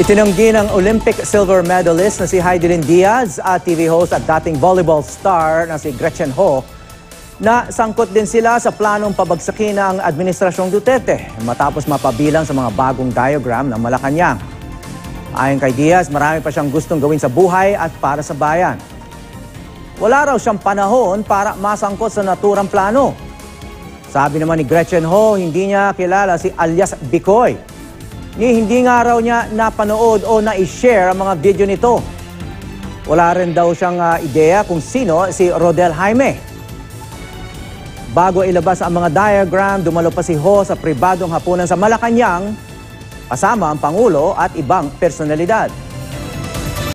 Itinanggi ng Olympic silver medalist na si Heidelin Diaz at TV host at dating volleyball star na si Gretchen Ho na sangkot din sila sa planong pabagsakin ng Administrasyong Duterte matapos mapabilang sa mga bagong diagram ng Malacanang. Ayon kay Diaz, marami pa siyang gustong gawin sa buhay at para sa bayan. Wala raw siyang panahon para masangkot sa naturang plano. Sabi naman ni Gretchen Ho, hindi niya kilala si alias Bicoy ni hindi nga raw niya napanood o na-share ang mga video nito. Wala rin daw siyang ah, ideya kung sino si Rodel Jaime. Bago ilabas ang mga diagram, dumalo pa si Ho sa pribadong hapunan sa Malacanang kasama ang Pangulo at ibang personalidad.